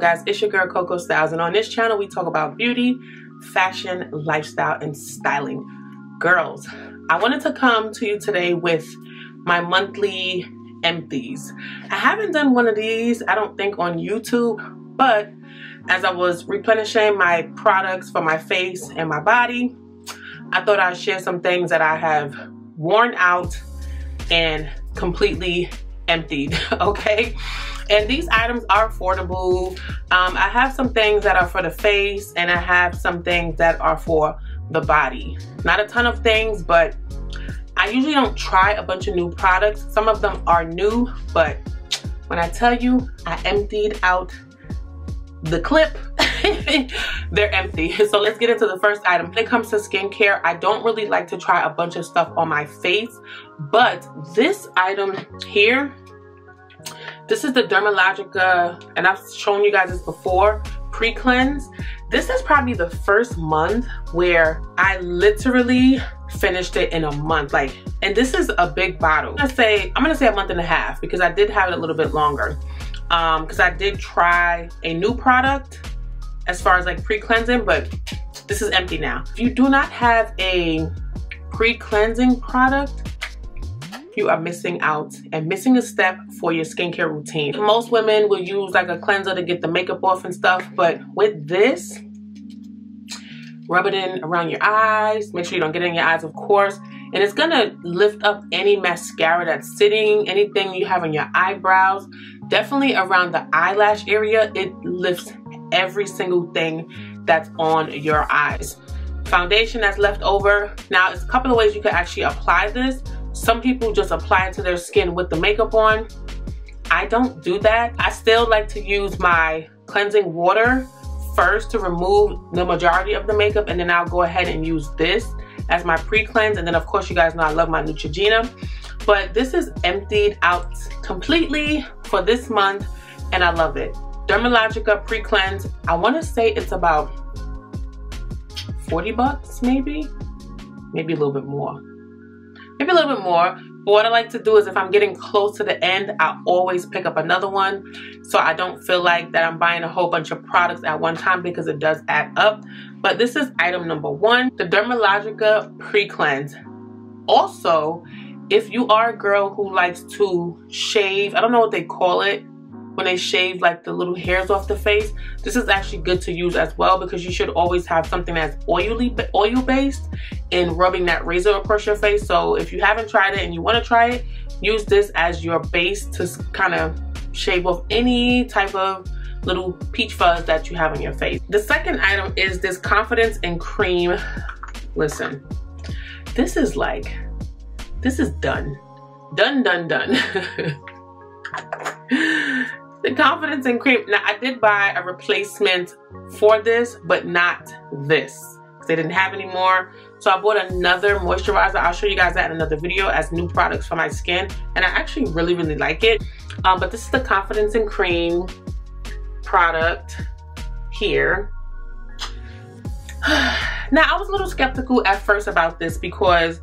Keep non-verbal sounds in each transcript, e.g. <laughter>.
channel guys. It's your girl coco styles and on this channel we talk about beauty fashion lifestyle and styling. Girls i wanted to come to you today with my monthly empties i haven't done one of these i don't think on youtube but as i was replenishing my products for my face and my body i thought i'd share some things that i have worn out and completely emptied <laughs> okay and these items are affordable. Um, i have some things that are for the face and i have some things that are for the body. Not a ton of things but i usually don't try a bunch of new products. Some of them are new but when i tell you i emptied out the clip <laughs> they're empty. <laughs> So let's get into the first item. When it comes to skincare i don't really like to try a bunch of stuff on my face but this item here this is the Dermalogica, and I've shown you guys this before, pre-cleanse. This is probably the first month where I literally finished it in a month. Like, and this is a big bottle. I'm gonna say, I'm gonna say a month and a half because I did have it a little bit longer. Um, because I did try a new product as far as like pre-cleansing, but this is empty now. If you do not have a pre-cleansing product, you are missing out and missing a step for your skincare routine. Mm-hmm. Most women will use like a cleanser to get the makeup off and stuff, but with this, rub it in around your eyes. Make sure you don't get it in your eyes, of course. And it's gonna lift up any mascara that's sitting, anything you have on your eyebrows. Definitely around the eyelash area, it lifts every single thing that's on your eyes. Foundation that's left over. Now, it's a couple of ways you could actually apply this. Some people just apply it to their skin with the makeup on. I don't do that. I still like to use my cleansing water first to remove the majority of the makeup and then I'll go ahead and use this as my pre-cleanse and then of course you guys know I love my Neutrogena but this is emptied out completely for this month and I love it. Dermalogica pre-cleanse, I want to say it's about 40 bucks maybe, maybe a little bit more maybe a little bit more. But what I like to do is if I'm getting close to the end, I always pick up another one. So I don't feel like that I'm buying a whole bunch of products at one time because it does add up. But this is item number one, the Dermalogica Pre-Cleanse. Also, if you are a girl who likes to shave, I don't know what they call it, when they shave like the little hairs off the face this is actually good to use as well because you should always have something that's oily oil based in rubbing that razor across your face. So if you haven't tried it and you want to try it use this as your base to kind of shave off any type of little peach fuzz that you have on your face. The second item is this confidence in cream. Listen this is like this is done. Done done done. <laughs> The confidence in cream. Now i did buy a replacement for this but not this they didn't have any more. So i bought another moisturizer. I'll show you guys that in another video as new products for my skin and i actually really really like it. Um, but this is the confidence in cream product here. <sighs> Now i was a little skeptical at first about this because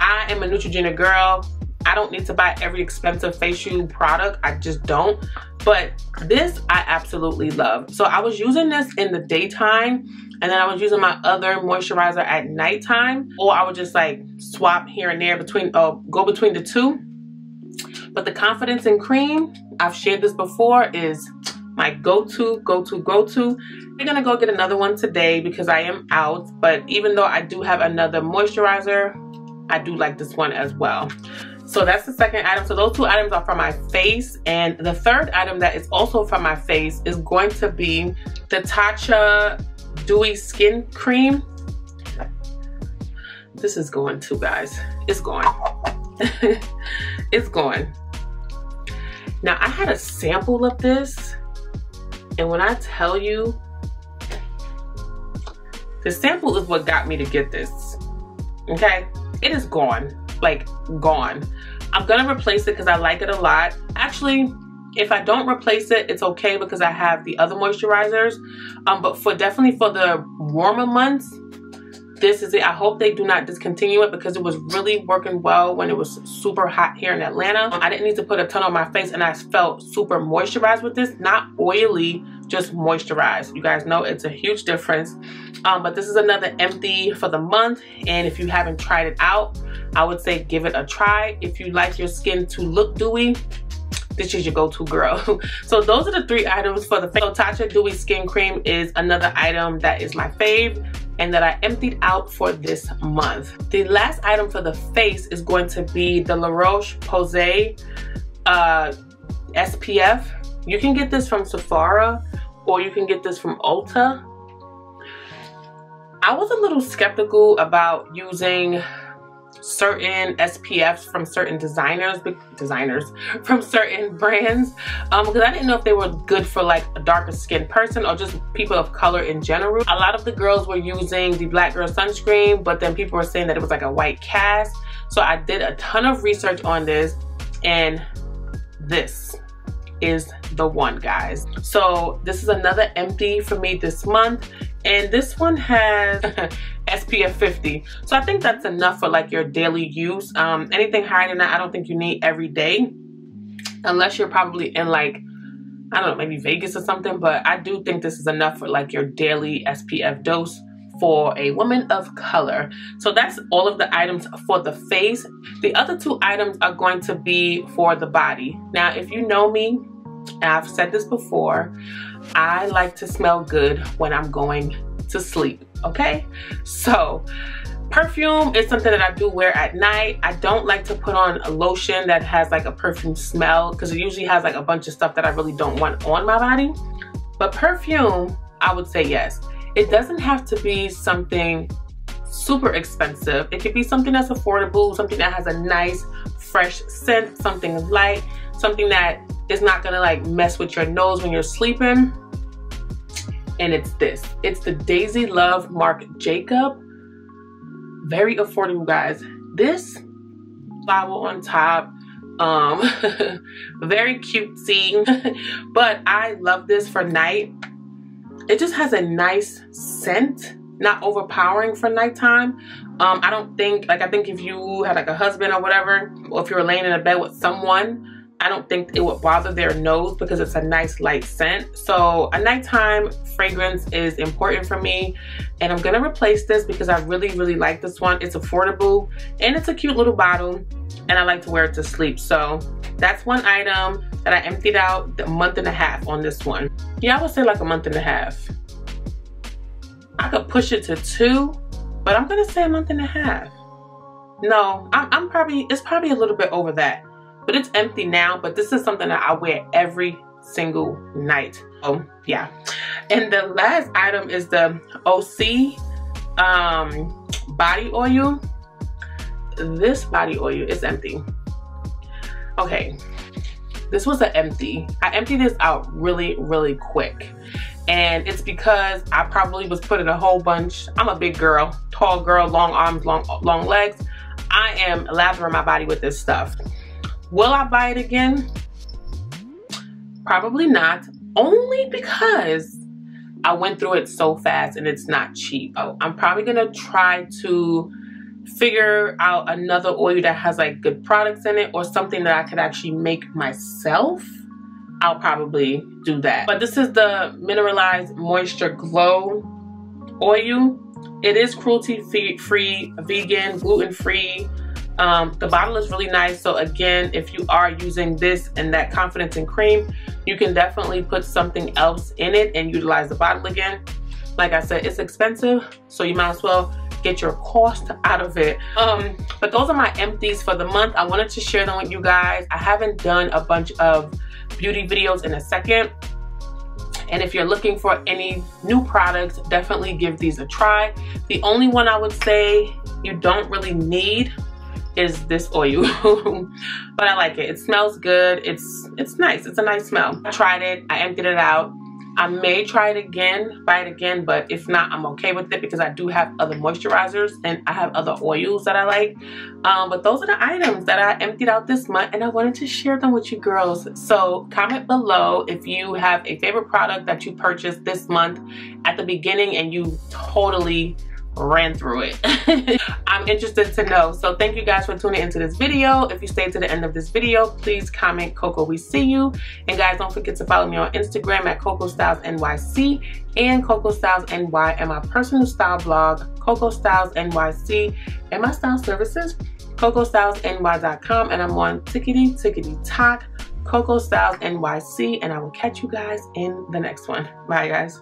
i am a neutrogena girl. I don't need to buy every expensive facial product. I just don't. But this I absolutely love. So I was using this in the daytime and then I was using my other moisturizer at nighttime or I would just like swap here and there between, uh, go between the two. But the Confidence in Cream, I've shared this before, is my go-to, go-to, go-to. I'm gonna go get another one today because I am out. But even though I do have another moisturizer, I do like this one as well. So that's the second item. So those two items are for my face. And the third item that is also for my face is going to be the Tatcha Dewy Skin Cream. This is going too, guys. It's going. <laughs> it's going. Now, I had a sample of this. And when I tell you, the sample is what got me to get this. Okay? It is gone like gone. I'm gonna replace it because I like it a lot. Actually, if I don't replace it, it's okay because I have the other moisturizers. Um, but for definitely for the warmer months, this is it. I hope they do not discontinue it because it was really working well when it was super hot here in Atlanta. I didn't need to put a ton on my face and I felt super moisturized with this. Not oily, just moisturized. You guys know it's a huge difference. Um, but this is another empty for the month. And if you haven't tried it out, I would say give it a try. If you like your skin to look dewy, this is your go-to girl. <laughs> so those are the three items for the face. So Tatcha Dewy Skin Cream is another item that is my fave and that I emptied out for this month. The last item for the face is going to be the La Roche-Posay uh, SPF. You can get this from Sephora or you can get this from Ulta. I was a little skeptical about using certain SPFs from certain designers, designers <laughs> from certain brands, um, because I didn't know if they were good for like a darker skinned person or just people of color in general. A lot of the girls were using the Black Girl Sunscreen, but then people were saying that it was like a white cast. So I did a ton of research on this and this is the one guys so this is another empty for me this month and this one has <laughs> SPF 50 so I think that's enough for like your daily use um, anything higher than that I don't think you need every day unless you're probably in like I don't know maybe Vegas or something but I do think this is enough for like your daily SPF dose for a woman of color. So that's all of the items for the face. The other two items are going to be for the body. Now, if you know me, I've said this before, I like to smell good when I'm going to sleep, okay? So perfume is something that I do wear at night. I don't like to put on a lotion that has like a perfume smell because it usually has like a bunch of stuff that I really don't want on my body. But perfume, I would say yes. It doesn't have to be something super expensive. It could be something that's affordable, something that has a nice fresh scent, something light, something that is not gonna like mess with your nose when you're sleeping. And it's this. It's the Daisy Love Marc Jacob. Very affordable, guys. This flower on top, um, <laughs> very cutesy, <laughs> but I love this for night. It just has a nice scent, not overpowering for nighttime. Um, I don't think, like I think if you had like a husband or whatever, or if you were laying in a bed with someone, I don't think it would bother their nose because it's a nice light scent. So a nighttime fragrance is important for me. And I'm gonna replace this because I really, really like this one. It's affordable and it's a cute little bottle and I like to wear it to sleep. So that's one item that I emptied out a month and a half on this one. Yeah, I would say like a month and a half. I could push it to two, but I'm gonna say a month and a half. No, I'm, I'm probably, it's probably a little bit over that but it's empty now but this is something that I wear every single night. Oh yeah. And the last item is the OSEA um, body oil. This body oil is empty. Okay. This was an empty. I emptied this out really really quick. And it's because I probably was putting a whole bunch I'm a big girl tall girl long arms long long legs. I am lathering my body with this stuff Will I buy it again? Probably not. Only because I went through it so fast and it's not cheap. Oh, I'm probably gonna try to figure out another oil that has like good products in it or something that I could actually make myself. I'll probably do that. But this is the Mineralized Moisture Glow oil. It is cruelty free, vegan, gluten free, um, the bottle is really nice. So again, if you are using this and that confidence in cream, you can definitely put something else in it and utilize the bottle again. Like I said, it's expensive, so you might as well get your cost out of it. Um, but those are my empties for the month. I wanted to share them with you guys. I haven't done a bunch of beauty videos in a second. And if you're looking for any new products, definitely give these a try. The only one I would say you don't really need is this oil. <laughs> But I like it. It smells good. It's it's nice. It's a nice smell. I tried it. I emptied it out. I may try it again buy it again but if not I'm okay with it because I do have other moisturizers and I have other oils that I like. Um, but those are the items that I emptied out this month and I wanted to share them with you girls. So comment below if you have a favorite product that you purchased this month at the beginning and you totally ran through it. <laughs> I'm interested to know. So thank you guys for tuning into this video. If you stayed to the end of this video, please comment Coco we see you. And guys, don't forget to follow me on Instagram at Coco Styles NYC and Coco Styles NY and my personal style blog, Coco Styles NYC and my style services, CocoStylesNY.com and I'm on Tickety Tickety Talk, Coco Styles NYC and I will catch you guys in the next one. Bye guys.